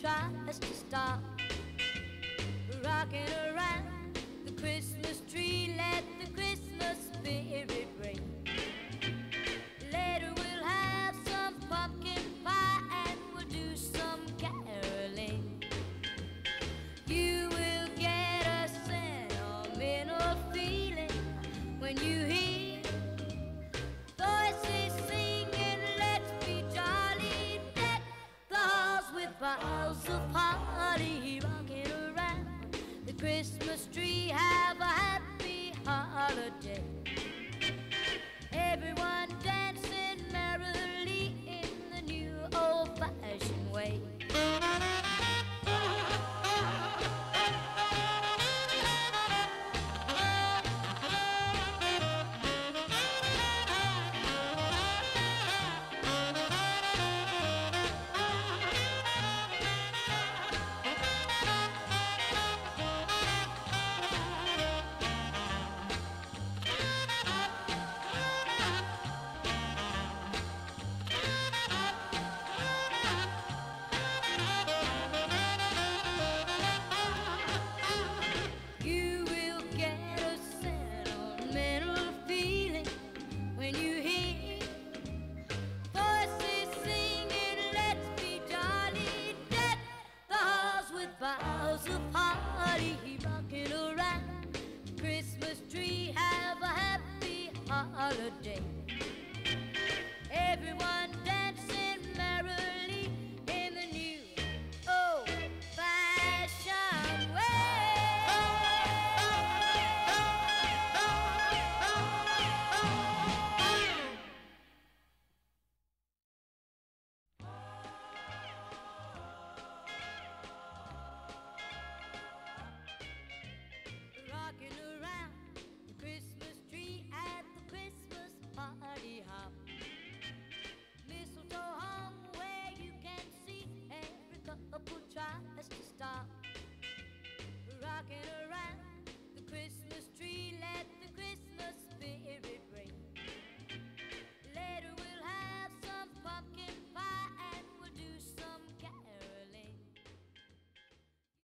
tries to stop rocking around the Christmas tree. Let lots of holly rocking around the Christmas tree. Have a happy holiday. holiday.